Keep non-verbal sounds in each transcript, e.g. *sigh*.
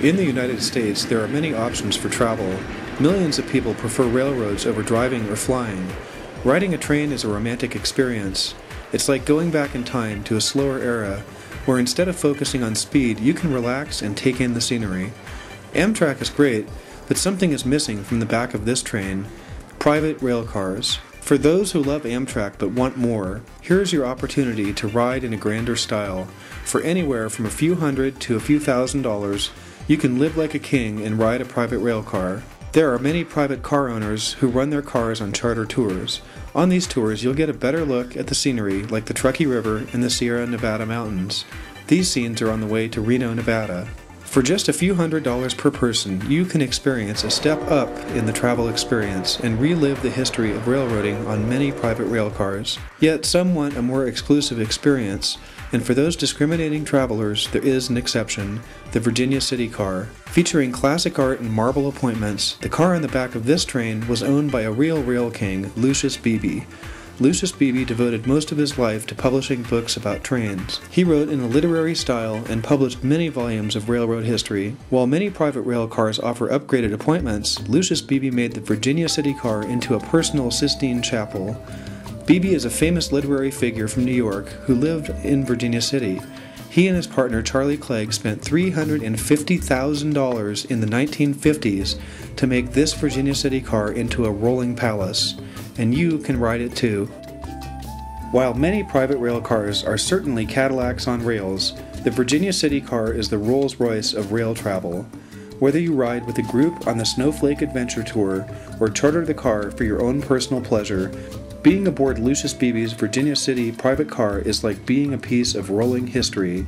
In the United States, there are many options for travel. Millions of people prefer railroads over driving or flying. Riding a train is a romantic experience. It's like going back in time to a slower era, where instead of focusing on speed, you can relax and take in the scenery. Amtrak is great, but something is missing from the back of this train private rail cars. For those who love Amtrak but want more, here's your opportunity to ride in a grander style. For anywhere from a few hundred to a few thousand dollars, you can live like a king and ride a private rail car. There are many private car owners who run their cars on charter tours. On these tours, you'll get a better look at the scenery like the Truckee River and the Sierra Nevada mountains. These scenes are on the way to Reno, Nevada. For just a few hundred dollars per person, you can experience a step up in the travel experience and relive the history of railroading on many private rail cars. Yet some want a more exclusive experience, and for those discriminating travelers, there is an exception the Virginia City Car. Featuring classic art and marble appointments, the car on the back of this train was owned by a real rail king, Lucius Beebe. Lucius Beebe devoted most of his life to publishing books about trains. He wrote in a literary style and published many volumes of railroad history. While many private rail cars offer upgraded appointments, Lucius Beebe made the Virginia City car into a personal Sistine Chapel. Beebe is a famous literary figure from New York who lived in Virginia City. He and his partner Charlie Clegg spent $350,000 in the 1950s to make this Virginia City car into a rolling palace and you can ride it too. While many private rail cars are certainly Cadillacs on rails, the Virginia City car is the Rolls Royce of rail travel. Whether you ride with a group on the Snowflake Adventure Tour or charter the car for your own personal pleasure, being aboard Lucius Beebe's Virginia City private car is like being a piece of rolling history.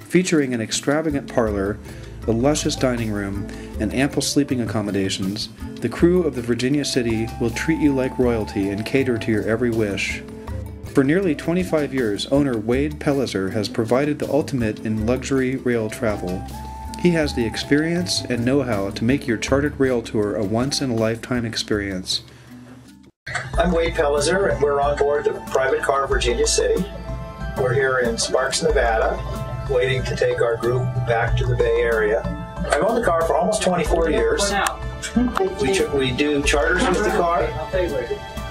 Featuring an extravagant parlor, a luscious dining room, and ample sleeping accommodations, the crew of the Virginia City will treat you like royalty and cater to your every wish. For nearly 25 years, owner Wade Pellizer has provided the ultimate in luxury rail travel. He has the experience and know how to make your chartered rail tour a once in a lifetime experience. I'm Wade Pellizer, and we're on board the private car Virginia City. We're here in Sparks, Nevada, waiting to take our group back to the Bay Area. I've owned the car for almost 24 years. We, ch- we do charters with the car.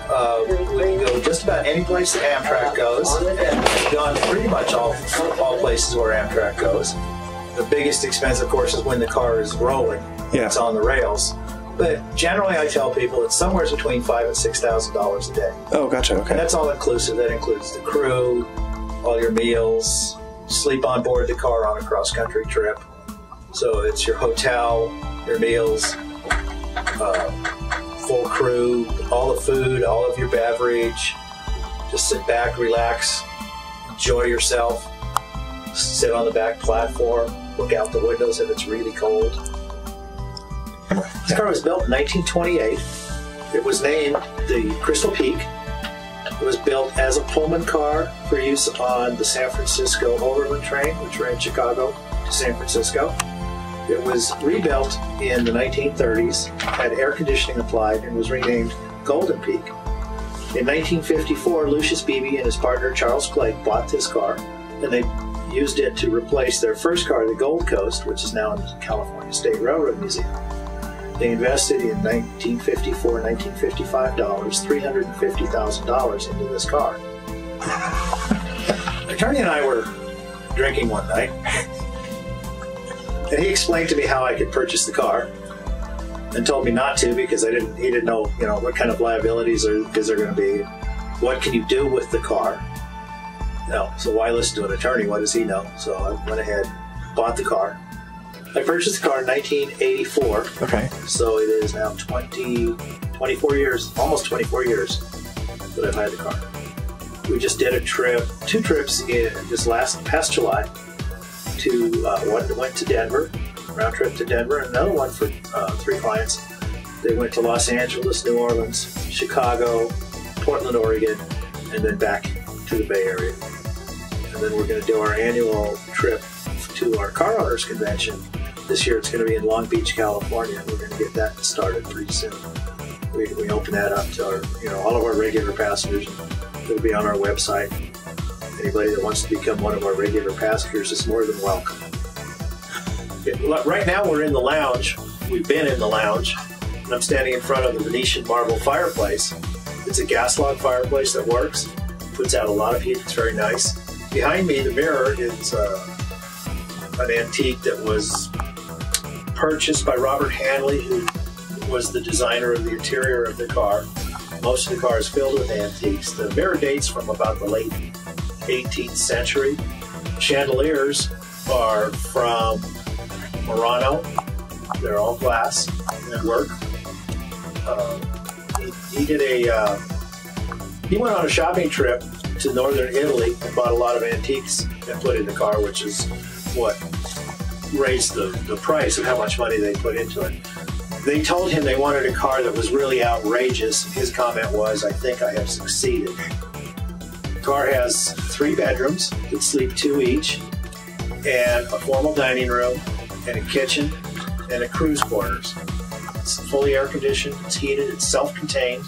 Uh, we can go just about any place that Amtrak goes, and we've gone pretty much all, all places where Amtrak goes. The biggest expense, of course, is when the car is rolling. Yeah. It's on the rails. But generally, I tell people it's somewhere between five and six thousand dollars a day. Oh, gotcha. And Okay. that's all inclusive. That includes the crew, all your meals, sleep on board the car on a cross country trip. So it's your hotel, your meals, uh, full crew, all the food, all of your beverage. Just sit back, relax, enjoy yourself. Sit on the back platform, look out the windows if it's really cold. This car was built in 1928. It was named the Crystal Peak. It was built as a Pullman car for use on the San Francisco Overland train, which ran Chicago to San Francisco. It was rebuilt in the 1930s, had air conditioning applied, and was renamed Golden Peak. In 1954, Lucius Beebe and his partner Charles Clegg bought this car, and they used it to replace their first car, the Gold Coast, which is now in the California State Railroad Museum. They invested in 1954, 1955 dollars, $350,000 into this car. *laughs* Attorney and I were drinking one night, and he explained to me how I could purchase the car, and told me not to because I didn't. He didn't know, you know, what kind of liabilities are, is there going to be. What can you do with the car? You know, so why listen to an attorney? What does he know? So I went ahead, bought the car. I purchased the car in 1984. Okay. So it is now 20, 24 years, almost 24 years that I've had the car. We just did a trip, two trips in this last past July. To uh, one went to Denver, round trip to Denver, and another one for uh, three clients. They went to Los Angeles, New Orleans, Chicago, Portland, Oregon, and then back to the Bay Area. And then we're going to do our annual trip to our car owners convention this year it's going to be in Long Beach, California. And we're going to get that started pretty soon. We, we open that up to our, you know, all of our regular passengers. It'll be on our website. Anybody that wants to become one of our regular passengers is more than welcome. Right now we're in the lounge. We've been in the lounge, and I'm standing in front of the Venetian marble fireplace. It's a gas log fireplace that works, puts out a lot of heat. It's very nice. Behind me, the mirror is uh, an antique that was purchased by Robert Hanley, who was the designer of the interior of the car. Most of the car is filled with antiques. The mirror dates from about the late 18th century. Chandeliers are from Murano. They're all glass and work. Uh, he, he, did a. Uh, he went on a shopping trip to northern Italy and bought a lot of antiques and put in the car, which is what raised the, the price of how much money they put into it. They told him they wanted a car that was really outrageous. His comment was, I think I have succeeded. The car has three bedrooms that sleep two each, and a formal dining room, and a kitchen, and a cruise quarters. It's fully air conditioned, it's heated, it's self contained